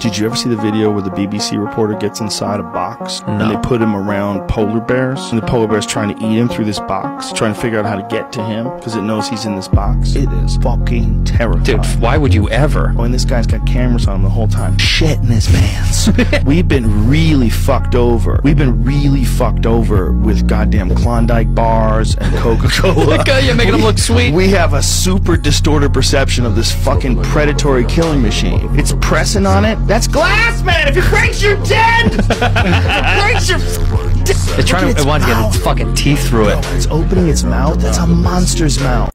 Did you ever see the video where the BBC reporter gets inside a box No. and they put him around polar bears and the polar bear's trying to eat him through this box, trying to figure out how to get to him because it knows he's in this box? It is fucking terrifying. Dude, why would you ever? Oh, and this guy's got cameras on him the whole time. Shit in his pants. We've been really fucked over. We've been really fucked over with goddamn Klondike bars and Coca-Cola. You're making him look sweet. We have a super distorted perception of this fucking predatory killing machine. It's pressing on it. That's glass, man. If it breaks, you're dead. if it breaks, you're. It's trying to, it wants to get its fucking teeth through it. It's opening its mouth. That's a monster's mouth.